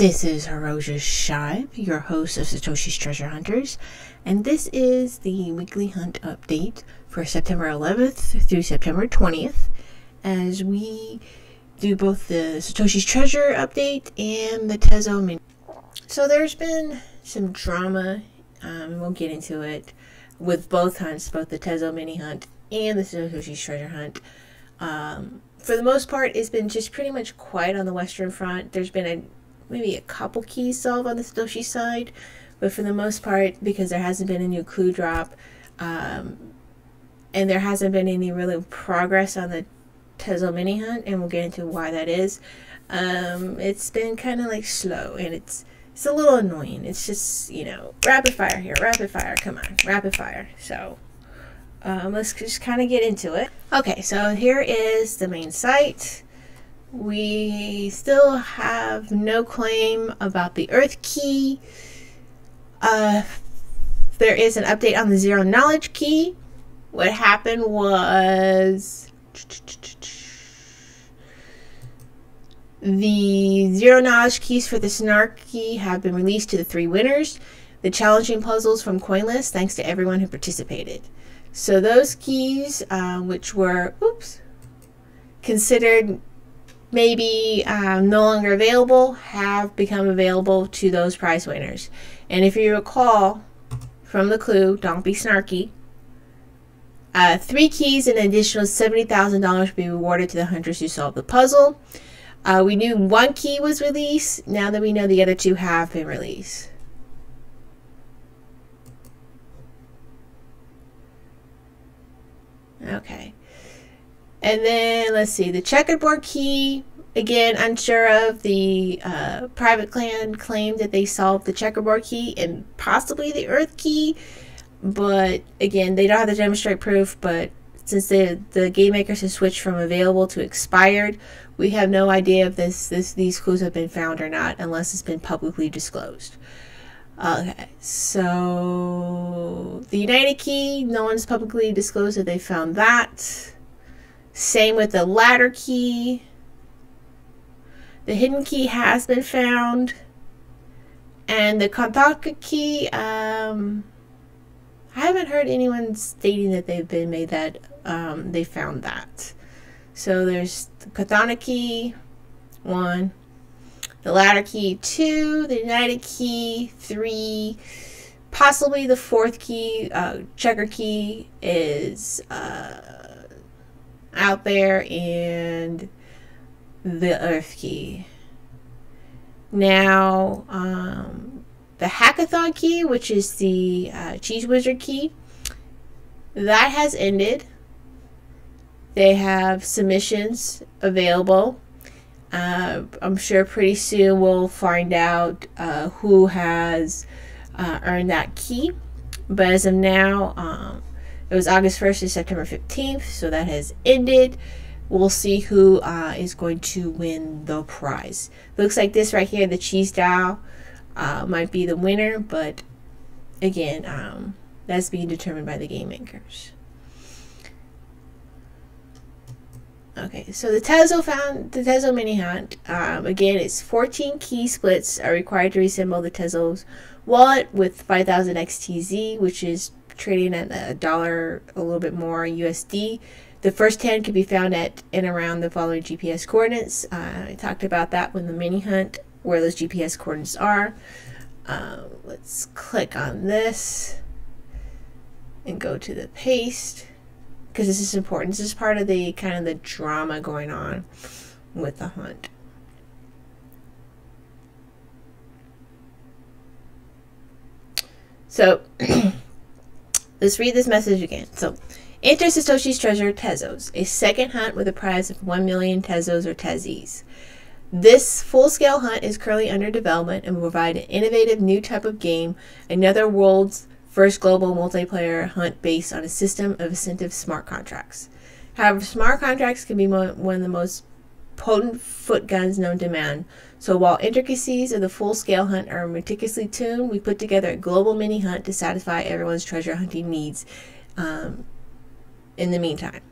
This is Hiroja Shibe, your host of Satoshi's Treasure Hunters, and this is the weekly hunt update for September 11th through September 20th as we do both the Satoshi's Treasure update and the Tezo mini. So there's been some drama, um, we'll get into it, with both hunts, both the Tezo mini hunt and the Satoshi's Treasure hunt. Um, for the most part, it's been just pretty much quiet on the Western Front. There's been a maybe a couple keys solved on the Satoshi side, but for the most part, because there hasn't been a new clue drop, um, and there hasn't been any really progress on the Tezo mini hunt, and we'll get into why that is. Um, it's been kind of like slow, and it's it's a little annoying. It's just you know rapid fire here, rapid fire. Come on, rapid fire. So. Um, let's just kind of get into it. Okay, so here is the main site. We still have no claim about the Earth key. Uh, there is an update on the Zero Knowledge key. What happened was the Zero Knowledge keys for the Snarky have been released to the three winners. The challenging puzzles from CoinList, thanks to everyone who participated. So those keys, uh, which were, oops, considered maybe um, no longer available, have become available to those prize winners. And if you recall from the clue, don't be snarky. Uh, three keys and an additional $70,000 will be rewarded to the hunters who solve the puzzle. Uh, we knew one key was released. Now that we know the other two have been released. Okay. And then let's see, the checkerboard key. Again, unsure of the uh, private clan claimed that they solved the checkerboard key and possibly the earth key. But again, they don't have to demonstrate proof. But since the the game makers have switched from available to expired, we have no idea if this this these clues have been found or not unless it's been publicly disclosed. Okay, so the United key, no one's publicly disclosed that they found that. Same with the ladder key. The hidden key has been found. And the Kontaka key, um, I haven't heard anyone stating that they've been made that um, they found that. So there's the Katana key, one the ladder key two, the united key three, possibly the fourth key, uh, checker key is uh, out there, and the earth key. Now, um, the hackathon key, which is the uh, Cheeze Wizard key, that has ended. They have submissions available uh, I'm sure pretty soon we'll find out uh, who has uh, earned that key. But as of now, um, it was August 1st to September 15th, so that has ended. We'll see who uh, is going to win the prize. Looks like this right here, the cheese dial, uh, might be the winner, but again, um, that's being determined by the game makers. Okay, so the Tezo found the Tezo mini hunt. Um, again, it's 14 key splits are required to reassemble the Tezo's wallet with 5000 XTZ, which is trading at a dollar a little bit more USD. The first 10 can be found at and around the following GPS coordinates. Uh, I talked about that when the mini hunt, where those GPS coordinates are. Um, let's click on this and go to the paste because this is important. This is part of the kind of the drama going on with the hunt. So let's read this message again. So enter Satoshi's treasure Tezos, a second hunt with a prize of 1 million Tezos or Tezis. This full-scale hunt is currently under development and will provide an innovative new type of game, another world's first global multiplayer hunt based on a system of incentive smart contracts. However, smart contracts can be one of the most potent foot guns known to man. So while intricacies of the full-scale hunt are meticulously tuned, we put together a global mini hunt to satisfy everyone's treasure hunting needs um, in the meantime.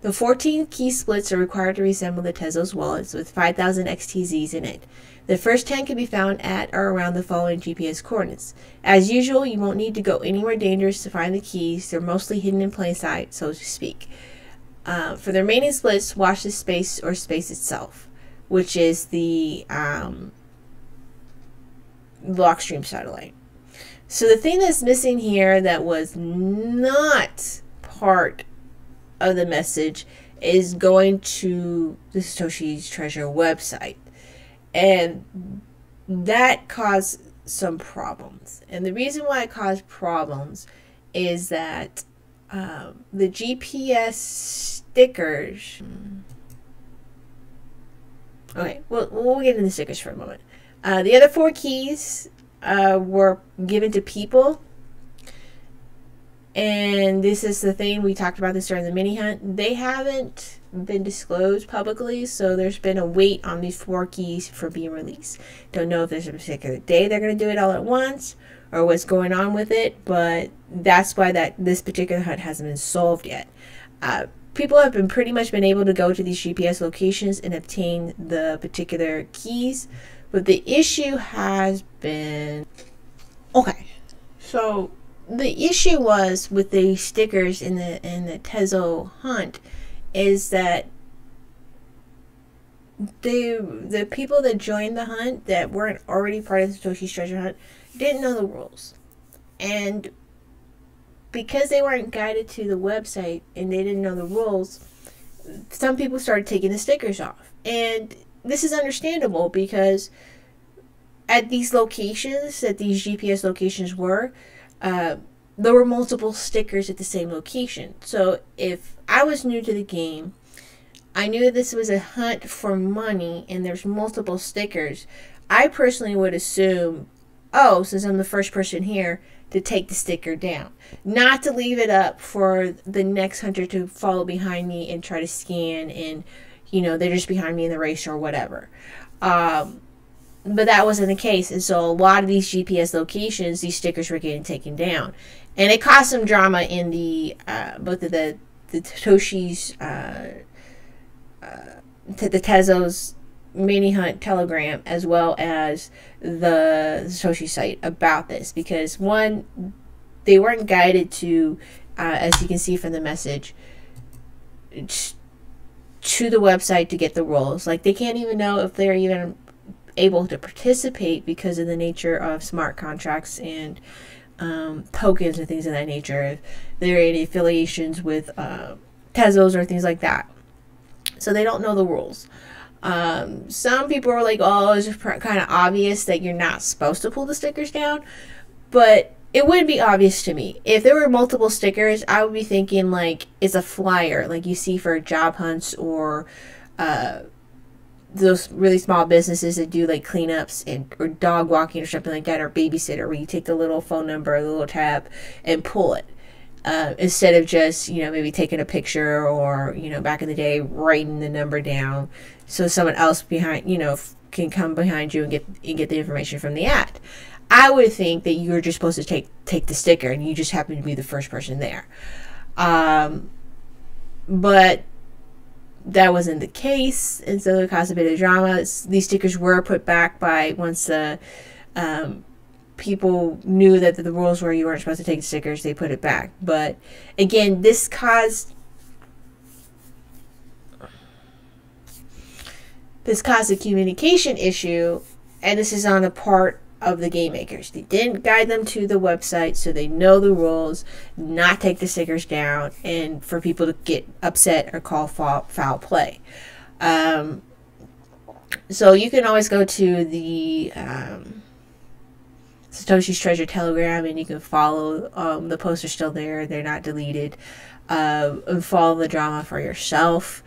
The 14 key splits are required to resemble the Tezos wallets with 5,000 XTZs in it. The first 10 can be found at or around the following GPS coordinates. As usual, you won't need to go anywhere dangerous to find the keys. They're mostly hidden in plain sight, so to speak. Uh, for the remaining splits, watch the space or space itself, which is the um, Blockstream satellite. So the thing that's missing here that was not part of the message is going to the Satoshi's Treasure website. And that caused some problems. And the reason why it caused problems is that um, the GPS stickers. Okay, well, we'll get into stickers for a moment. Uh, the other four keys uh, were given to people and this is the thing we talked about this during the mini hunt. They haven't been disclosed publicly, so there's been a wait on these four keys for being released. Don't know if there's a particular day they're going to do it all at once or what's going on with it, but that's why that this particular hunt hasn't been solved yet. Uh, people have been pretty much been able to go to these GPS locations and obtain the particular keys, but the issue has been okay. So the issue was with the stickers in the in the Tezo hunt is that the the people that joined the hunt that weren't already part of the Satoshi's treasure hunt didn't know the rules. And because they weren't guided to the website and they didn't know the rules, some people started taking the stickers off. And this is understandable because at these locations that these GPS locations were, uh, there were multiple stickers at the same location. So if I was new to the game, I knew this was a hunt for money and there's multiple stickers. I personally would assume, oh, since I'm the first person here, to take the sticker down. Not to leave it up for the next hunter to follow behind me and try to scan and, you know, they're just behind me in the race or whatever. Um, but that wasn't the case. And so a lot of these GPS locations, these stickers were getting taken down. And it caused some drama in the, uh, both of the, the Toshi's, uh, uh, the Tezos mini hunt telegram as well as the Satoshi site about this because one, they weren't guided to, uh, as you can see from the message, to the website to get the roles. Like they can't even know if they're even able to participate because of the nature of smart contracts and um, tokens and things of that nature. If there are any affiliations with uh, Tezos or things like that. So they don't know the rules. Um, some people are like, oh, it's kind of obvious that you're not supposed to pull the stickers down. But it would be obvious to me. If there were multiple stickers, I would be thinking like it's a flyer, like you see for job hunts or uh, those really small businesses that do like cleanups and or dog walking or something like that or babysitter where you take the little phone number the little tab and pull it uh, instead of just you know maybe taking a picture or you know back in the day writing the number down so someone else behind you know can come behind you and get and get the information from the ad i would think that you're just supposed to take take the sticker and you just happen to be the first person there um, but that wasn't the case, and so it caused a bit of drama. These stickers were put back by once the um, people knew that the rules were you weren't supposed to take stickers, they put it back. But again, this caused this caused a communication issue, and this is on the part of the game makers. They didn't guide them to the website so they know the rules, not take the stickers down, and for people to get upset or call foul, foul play. Um, so you can always go to the um, Satoshi's Treasure Telegram and you can follow. Um, the posts are still there, they're not deleted. Uh, and follow the drama for yourself.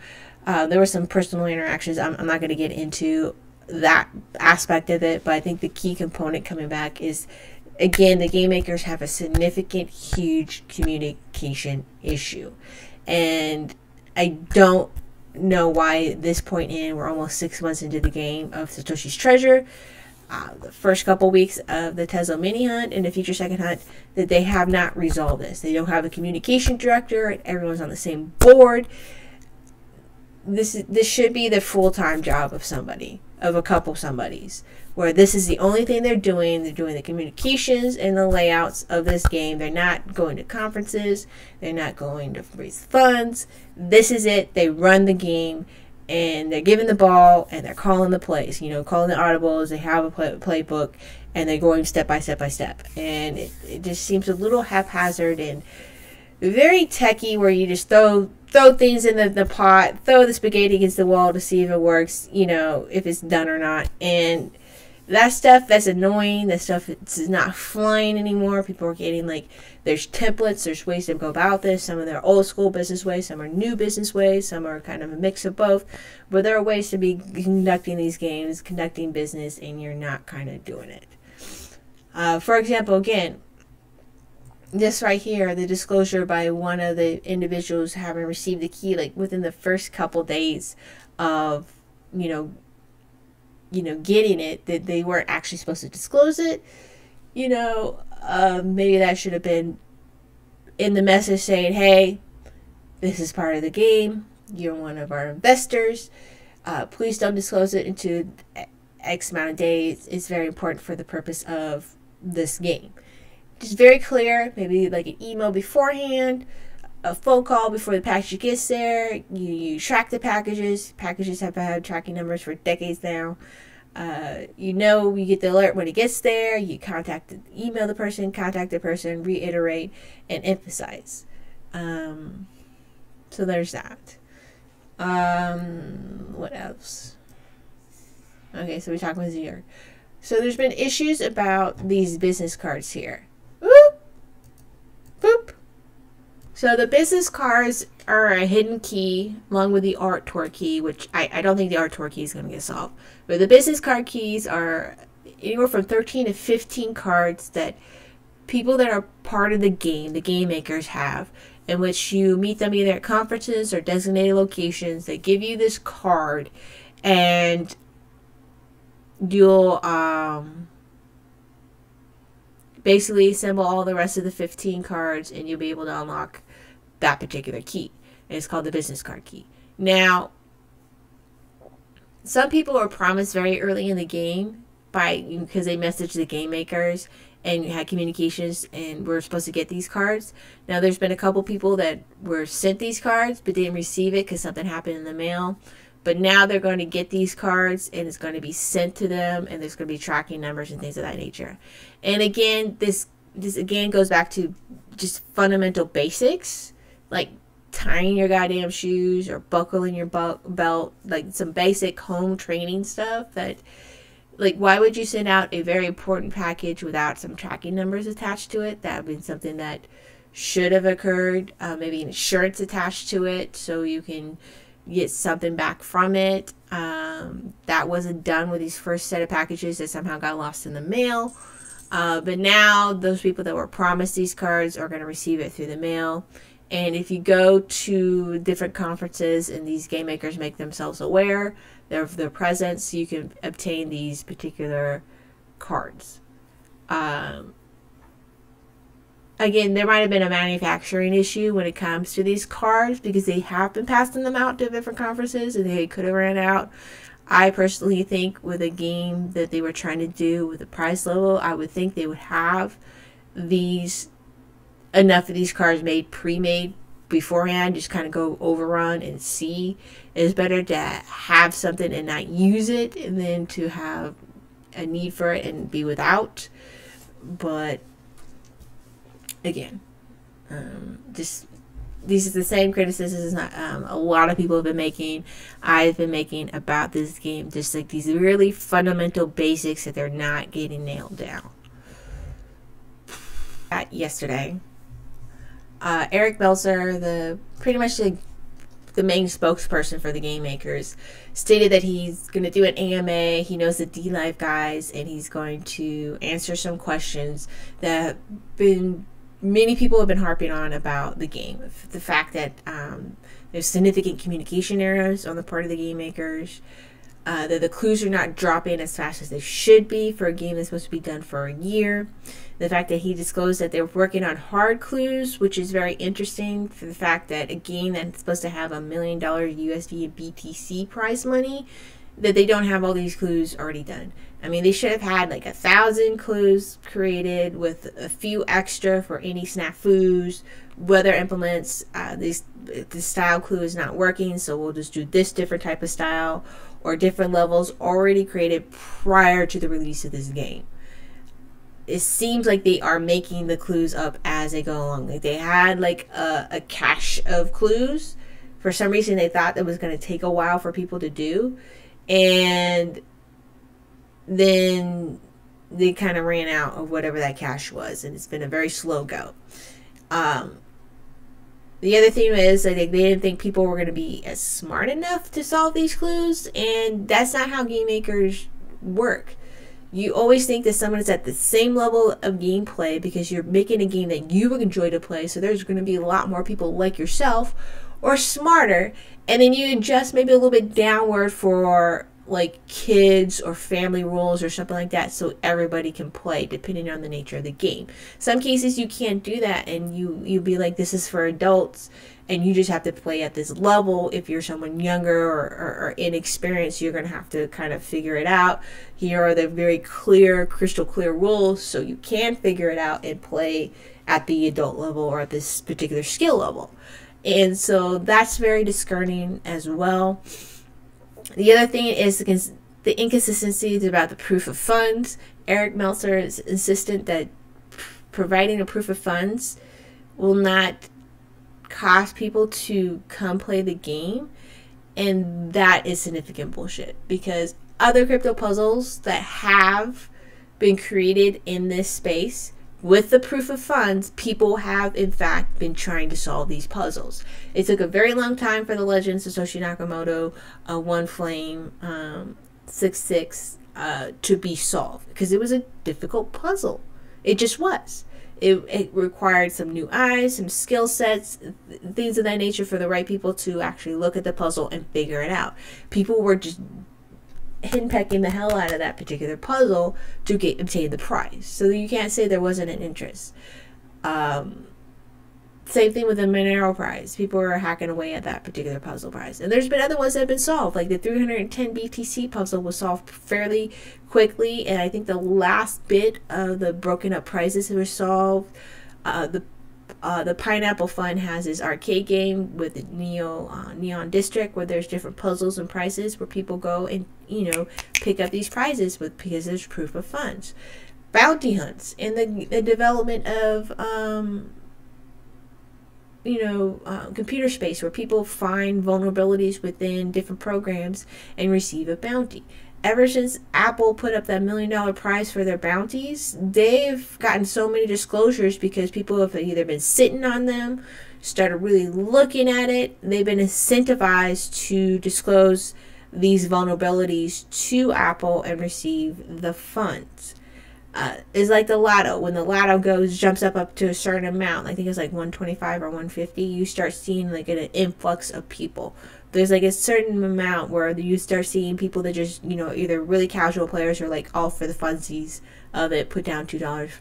Uh, there were some personal interactions I'm, I'm not going to get into that aspect of it, but I think the key component coming back is again the game makers have a significant huge communication issue and i don't know why this point in we're almost six months into the game of satoshi's treasure uh, the first couple weeks of the Tezo mini hunt and the future second hunt that they have not resolved this. They don't have a communication director everyone's on the same board. This is this should be the full time job of somebody, of a couple somebodies, where this is the only thing they're doing. They're doing the communications and the layouts of this game. They're not going to conferences. They're not going to raise funds. This is it. They run the game and they're giving the ball and they're calling the plays, you know, calling the audibles. They have a play, playbook and they're going step by step by step. And it, it just seems a little haphazard and very techy where you just throw throw things in the, the pot, throw the spaghetti against the wall to see if it works, you know, if it's done or not. And that stuff that's annoying, that stuff that's not flying anymore. People are getting like there's templates, there's ways to go about this. Some of them are old school business ways, some are new business ways, some are kind of a mix of both. But there are ways to be conducting these games, conducting business, and you're not kind of doing it. Uh, for example, again, this right here, the disclosure by one of the individuals having received the key, like within the first couple days of, you know, you know, getting it, that they weren't actually supposed to disclose it. You know, uh, maybe that should have been in the message saying, hey, this is part of the game. You're one of our investors. Uh, please don't disclose it into X amount of days. It's very important for the purpose of this game. Just very clear, maybe like an email beforehand, a phone call before the package gets there. You, you track the packages. Packages have had tracking numbers for decades now. Uh, you know, you get the alert when it gets there. You contact, email the person, contact the person, reiterate, and emphasize. Um, so there's that. Um, what else? Okay, so we're talking with New So there's been issues about these business cards here. So the business cards are a hidden key along with the art tour key, which I, I don't think the art tour key is going to get solved. But the business card keys are anywhere from 13 to 15 cards that people that are part of the game, the game makers have, in which you meet them either at conferences or designated locations. They give you this card and you'll um, basically assemble all the rest of the 15 cards and you'll be able to unlock that particular key. And it's called the business card key. Now, some people were promised very early in the game by because they messaged the game makers and had communications and were supposed to get these cards. Now, there's been a couple people that were sent these cards but didn't receive it because something happened in the mail. But now they're going to get these cards and it's going to be sent to them and there's going to be tracking numbers and things of that nature. And again, this this again goes back to just fundamental basics like tying your goddamn shoes or buckling your belt, like some basic home training stuff that like why would you send out a very important package without some tracking numbers attached to it? That would be something that should have occurred uh, maybe insurance attached to it so you can get something back from it. Um, that wasn't done with these first set of packages that somehow got lost in the mail. Uh, but now those people that were promised these cards are going to receive it through the mail and if you go to different conferences and these game makers make themselves aware of their presence, you can obtain these particular cards. Um, again, there might have been a manufacturing issue when it comes to these cards because they have been passing them out to different conferences and they could have ran out. I personally think with a game that they were trying to do with the price level, I would think they would have these enough of these cars made pre-made beforehand just kind of go overrun and see it's better to have something and not use it and then to have a need for it and be without. But again um, just these are the same criticisms um, a lot of people have been making i've been making about this game just like these really fundamental basics that they're not getting nailed down. At yesterday uh, Eric Meltzer, the pretty much the, the main spokesperson for the game makers, stated that he's going to do an AMA. He knows the DLive guys, and he's going to answer some questions that been many people have been harping on about the game. The fact that um, there's significant communication errors on the part of the game makers. uh, that the clues are not dropping as fast as they should be for a game that's supposed to be done for a year. The fact that he disclosed that they're working on hard clues, which is very interesting for the fact that a game that's supposed to have a million dollar USD BTC prize money, that they don't have all these clues already done. I mean, they should have had like a thousand clues created with a few extra for any snafus, weather implements. Uh, this the style clue is not working, so we'll just do this different type of style or different levels already created prior to the release of this game. It seems like they are making the clues up as they go along. Like they had like a, a cache of clues. For some reason, they thought it was going to take a while for people to do, and then they kind of ran out of whatever that cache was, and it's been a very slow go. Um, the other thing is, think they didn't think people were going to be as smart enough to solve these clues, and that's not how game makers work. You always think that someone is at the same level of gameplay because you're making a game that you enjoy to play, so there's going to be a lot more people like yourself or smarter, and then you adjust maybe a little bit downward for like kids or family rules or something like that so everybody can play depending on the nature of the game. Some cases you can't do that and you you be like this is for adults and you just have to play at this level. If you're someone younger or, or, or inexperienced you're going to have to kind of figure it out. Here are the very clear crystal clear rules so you can figure it out and play at the adult level or at this particular skill level. And so that's very discerning as well the other thing is the inconsistencies about the proof of funds. Eric Meltzer is insistent that providing a proof of funds will not cause people to come play the game. And that is significant bullshit because other crypto puzzles that have been created in this space with the proof of funds, people have in fact been trying to solve these puzzles. It took a very long time for the legend Satoshi Nakamoto, uh, One Flame, um, Six Six, uh, to be solved because it was a difficult puzzle. It just was. It, it required some new eyes, some skill sets, things of that nature for the right people to actually look at the puzzle and figure it out. People were just henpecking the hell out of that particular puzzle to get obtain the prize. So you can't say there wasn't an interest. Um, same thing with the Monero prize. People are hacking away at that particular puzzle prize. And there's been other ones that have been solved. Like the 310 BTC puzzle was solved fairly quickly. And I think the last bit of the broken up prizes were solved. Uh, the uh, the Pineapple Fund has this arcade game with Neo uh, Neon District where there's different puzzles and prizes where people go and you know pick up these prizes with because there's proof of funds. Bounty hunts and the, the development of um, you know uh, computer space where people find vulnerabilities within different programs and receive a bounty ever since Apple put up that million dollar prize for their bounties, they've gotten so many disclosures because people have either been sitting on them, started really looking at it, they've been incentivized to disclose these vulnerabilities to Apple and receive the funds. Uh, it's like the lotto. When the lotto goes, jumps up up to a certain amount, I think it's like 125 or 150, you start seeing like an influx of people there's like a certain amount where you start seeing people that just you know either really casual players or like all for the funsies of it put down two dollars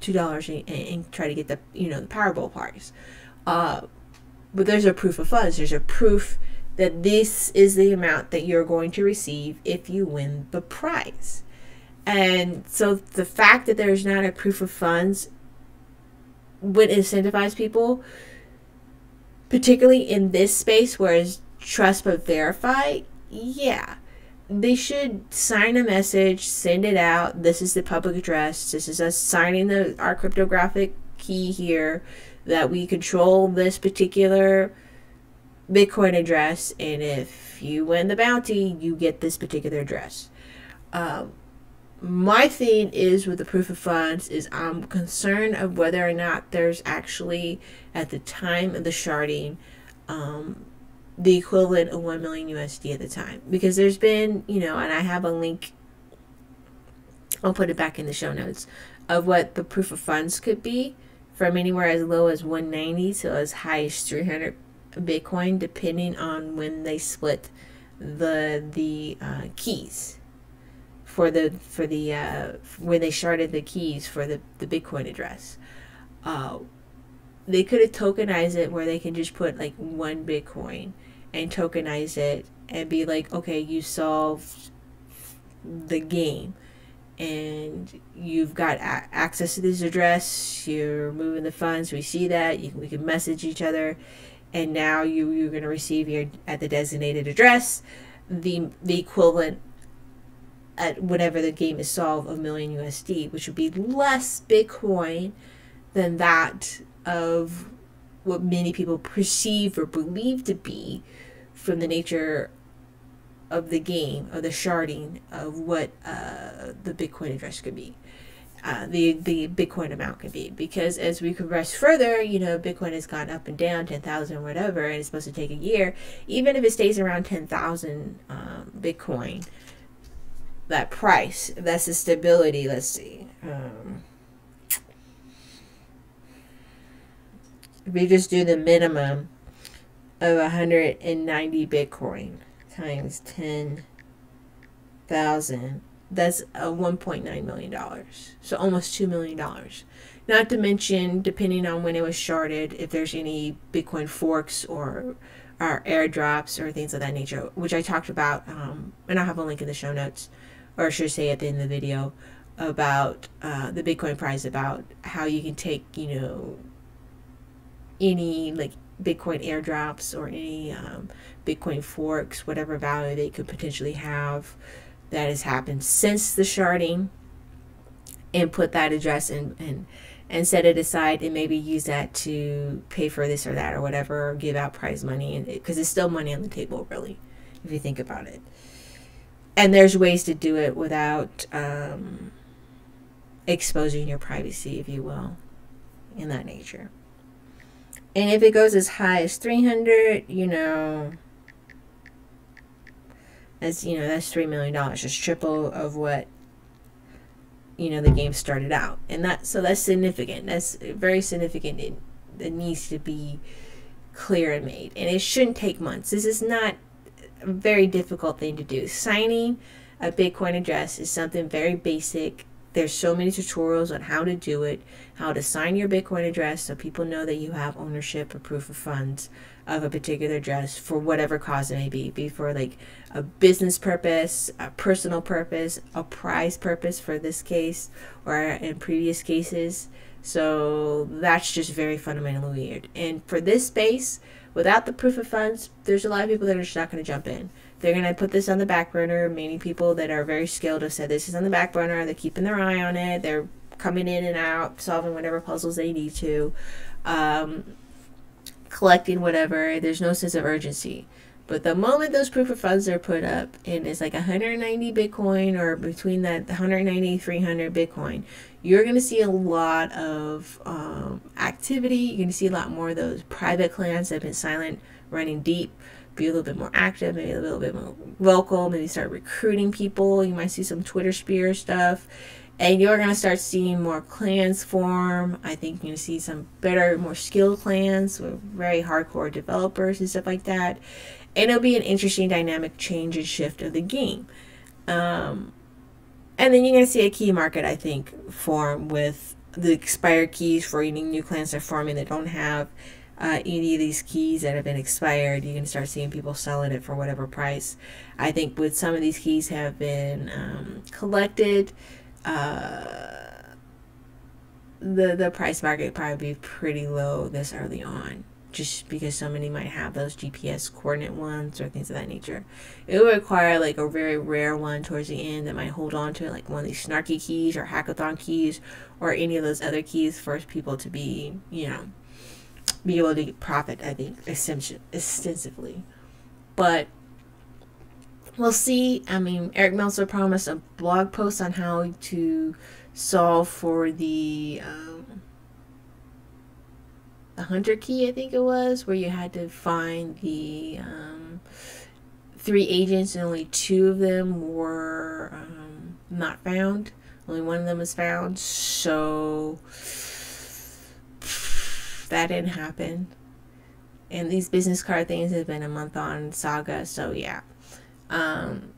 two dollars and, and, try to get the you know the powerball prize. Uh, but there's a proof of funds. There's a proof that this is the amount that you're going to receive if you win the prize. And so the fact that there's not a proof of funds would incentivize people particularly in this space whereas trust but verify, yeah. They should sign a message, send it out. This is the public address. This is us signing the our cryptographic key here that we control this particular Bitcoin address, and if you win the bounty, you get this particular address. Um, my thing is with the proof of funds is I'm concerned of whether or not there's actually at the time of the sharding um, the equivalent of 1 million USD at the time. Because there's been, you know, and I have a link, I'll put it back in the show notes, of what the proof of funds could be from anywhere as low as 190 to as high as 300 Bitcoin, depending on when they split the the uh, keys for the for the uh, when they sharded the keys for the the Bitcoin address. Uh, they could have tokenized it where they can just put like one Bitcoin and tokenize it and be like, okay, you solved the game and you've got access to this address you're moving the funds we see that you, we can message each other and now you you're going to receive your at the designated address the the equivalent at whenever the game is solved of million USD which would be less bitcoin than that of what many people perceive or believe to be from the nature of the game of the sharding of what uh, the Bitcoin address could be. Uh, the the Bitcoin amount could be because as we progress further, you know, Bitcoin has gone up and down, ten thousand, whatever, and it's supposed to take a year. Even if it stays around ten thousand um, Bitcoin, that price, that's the stability. Let's see. Um, if we just do the minimum of 190 Bitcoin times 10,000, that's a 1.9 million dollars. So almost 2 million dollars. Not to mention, depending on when it was sharded, if there's any Bitcoin forks or or airdrops or things of that nature, which I talked about, um, and I'll have a link in the show notes, or I should say at the end of the video, about uh, the Bitcoin price, about how you can take, you know, any like Bitcoin airdrops or any um, Bitcoin forks, whatever value they could potentially have that has happened since the sharding, and put that address in and and set it aside and maybe use that to pay for this or that or whatever or give out prize money because it, it's still money on the table really if you think about it. And there's ways to do it without um, exposing your privacy if you will in that nature and if it goes as high as 300 you know that's you know that's three million dollars just triple of what you know the game started out. And that so that's significant. That's very significant. It, it needs to be clear and made. And it shouldn't take months. This is not a very difficult thing to do. Signing a bitcoin address is something very basic there's so many tutorials on how to do it, how to sign your Bitcoin address so people know that you have ownership or proof of funds of a particular address for whatever cause it may be, be for like a business purpose, a personal purpose, a prize purpose for this case, or in previous cases. So that's just very fundamentally weird. And for this space, without the proof of funds, there's a lot of people that are just not going to jump in. They're going to put this on the back burner. Many people that are very skilled have said this is on the back burner. They're keeping their eye on it. They're coming in and out, solving whatever puzzles they need to, um, collecting whatever. There's no sense of urgency. But the moment those proof of funds are put up and it's like 190 Bitcoin or between that 190 300 Bitcoin, you're going to see a lot of um, activity. You're going to see a lot more of those private clans that have been silent running deep be a little bit more active, maybe a little bit more vocal, maybe start recruiting people. You might see some Twitter spear stuff. And you're going to start seeing more clans form. I think you're going to see some better, more skilled clans with very hardcore developers and stuff like that. And it'll be an interesting dynamic change and shift of the game. Um, and then you're going to see a key market, I think, form with the expired keys for any new clans that are forming that don't have uh, any of these keys that have been expired, you can start seeing people selling it for whatever price. I think with some of these keys have been um, collected, uh, the the price market probably be pretty low this early on, just because so many might have those GPS coordinate ones or things of that nature. It would require like a very rare one towards the end that might hold on to it, like one of these snarky keys or hackathon keys or any of those other keys for people to be, you know be able to profit, I think, extensively. But we'll see. I mean, Eric Meltzer promised a blog post on how to solve for the um, the hunter key, I think it was, where you had to find the um, three agents and only two of them were um, not found. Only one of them was found. So that didn't happen. And these business card things have been a month on saga, so yeah. Um,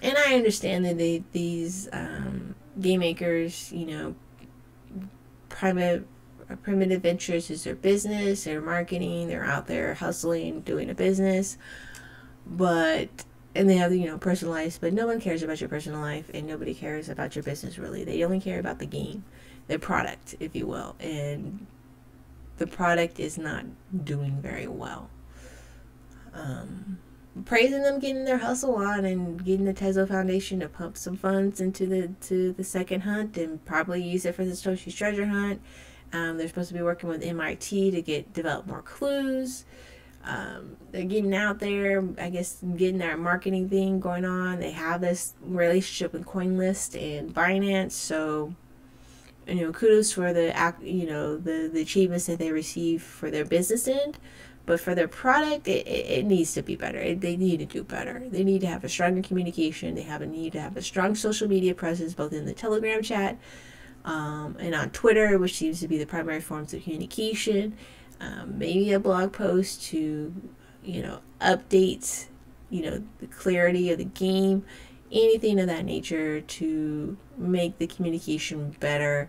and I understand that they, these um, game makers, you know, private primitive ventures is their business, their marketing, they're out there hustling, doing a business, but and they have you know personal lives, but no one cares about your personal life, and nobody cares about your business really. They only care about the game, the product, if you will, and the product is not doing very well. Um, praising them getting their hustle on and getting the Tezo Foundation to pump some funds into the to the second hunt and probably use it for the Satoshi's treasure hunt. Um, they're supposed to be working with MIT to get develop more clues. Um, they're getting out there, I guess, getting their marketing thing going on. They have this relationship with CoinList and Binance, so you know, kudos for the act, you know, the the achievements that they receive for their business end. But for their product, it, it, needs to be better. It, they need to do better. They need to have a stronger communication. They have a need to have a strong social media presence, both in the Telegram chat um, and on Twitter, which seems to be the primary forms of communication. Um, maybe a blog post to, you know, update, you know, the clarity of the game, anything of that nature to make the communication better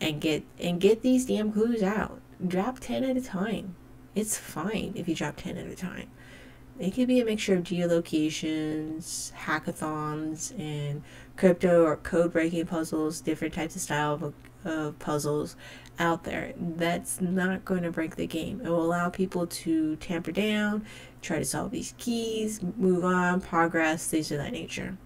and get and get these damn clues out. Drop ten at a time it's fine if you drop 10 at a time. It could be a mixture of geolocations, hackathons, and crypto or code breaking puzzles, different types of style of, of puzzles out there. That's not going to break the game. It will allow people to tamper down, try to solve these keys, move on, progress, things of that nature.